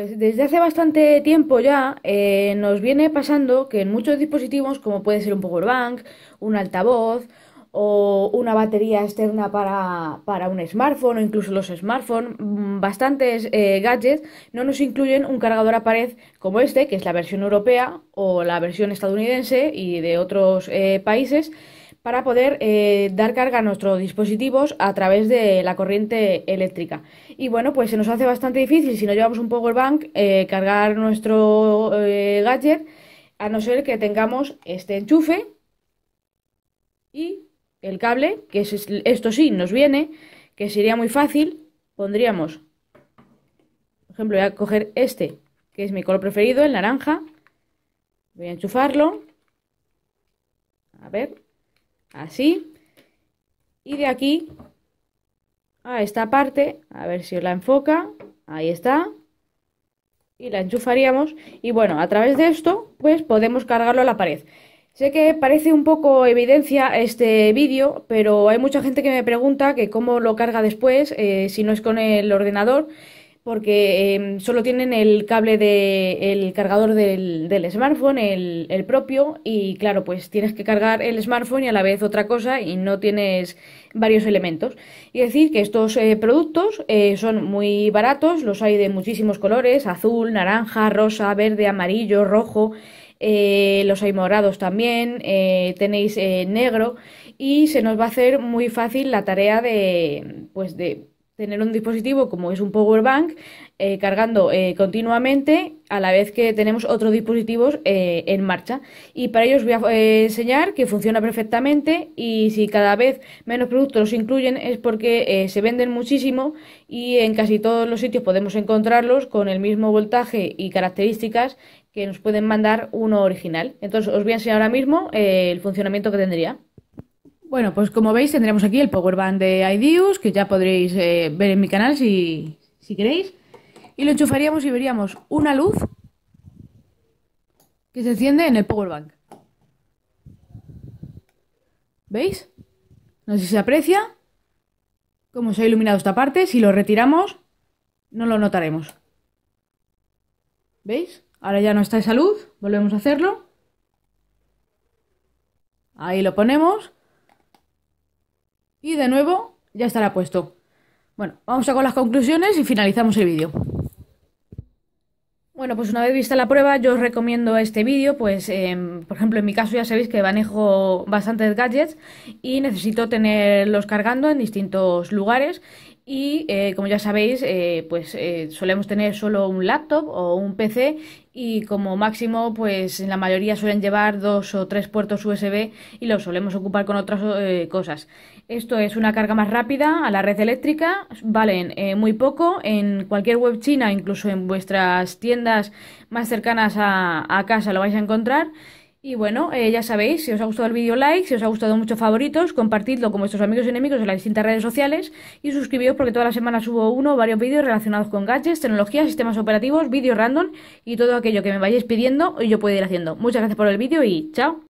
Pues desde hace bastante tiempo ya eh, nos viene pasando que en muchos dispositivos, como puede ser un power bank, un altavoz o una batería externa para, para un smartphone o incluso los smartphones, mm, bastantes eh, gadgets no nos incluyen un cargador a pared como este, que es la versión europea o la versión estadounidense y de otros eh, países para poder eh, dar carga a nuestros dispositivos a través de la corriente eléctrica. Y bueno, pues se nos hace bastante difícil si no llevamos un power bank eh, cargar nuestro eh, gadget, a no ser que tengamos este enchufe y el cable, que es, esto sí nos viene, que sería muy fácil, pondríamos, por ejemplo, voy a coger este, que es mi color preferido, el naranja, voy a enchufarlo, a ver, así. Y de aquí a esta parte, a ver si os la enfoca, ahí está. Y la enchufaríamos y bueno, a través de esto pues podemos cargarlo a la pared. Sé que parece un poco evidencia este vídeo, pero hay mucha gente que me pregunta que cómo lo carga después, eh, si no es con el ordenador porque em, solo tienen el cable del cargador del, smartphone, el, propio, y claro, pues tienes que cargar el smartphone y a la vez otra cosa y no tienes varios elementos. Y decir que estos eh, productos eh, son muy baratos, los hay de muchísimos colores, azul, naranja, rosa, verde, amarillo, rojo. Eh, los hay morados también, tenéis negro y se nos va a hacer muy fácil la tarea de, pues de tener un dispositivo como es un power bank eh, cargando eh, continuamente a la vez que tenemos otros dispositivos eh, en marcha. Y para ello os voy a enseñar que funciona perfectamente y si cada vez menos productos los incluyen es porque se venden muchísimo y en casi todos los sitios podemos encontrarlos con el mismo voltaje y características que nos pueden mandar uno original. Entonces os voy a enseñar ahora mismo el funcionamiento que tendría bueno, pues como veis tendremos aquí el power band de iDeus, que ya podréis eh, ver en mi canal si, si queréis. Y lo enchufaríamos y veríamos una luz que se enciende en el power bank. ¿Veis? No sé si se aprecia cómo se ha iluminado esta parte. Si lo retiramos, no lo notaremos. ¿Veis? Ahora ya no está esa luz. Volvemos a hacerlo. Ahí lo ponemos. Y de nuevo ya estará puesto. Bueno, vamos a con las conclusiones y finalizamos el vídeo. Bueno, pues una vez vista la prueba, yo os recomiendo este vídeo, pues em, por ejemplo en mi caso ya sabéis que manejo bastantes gadgets y necesito tenerlos cargando en distintos lugares y eh, como ya sabéis, eh, pues eh, solemos tener solo un laptop o un PC y como máximo, pues en la mayoría suelen llevar dos o tres puertos USB y los solemos ocupar con otras cosas. Esto es una carga más rápida a la red eléctrica, valen muy poco, en cualquier web china, incluso en vuestras tiendas más cercanas a, a casa lo vais a encontrar y bueno, eh, ya sabéis, si os ha gustado el vídeo, like, si os ha gustado mucho favoritos, compartidlo con vuestros amigos y enemigos en las distintas redes sociales y suscribíos porque todas las semanas subo uno o varios vídeos relacionados con gadgets, tecnología, sistemas operativos, vídeos random y todo aquello que me vayáis pidiendo y yo puedo ir haciendo. Muchas gracias por el vídeo y chao.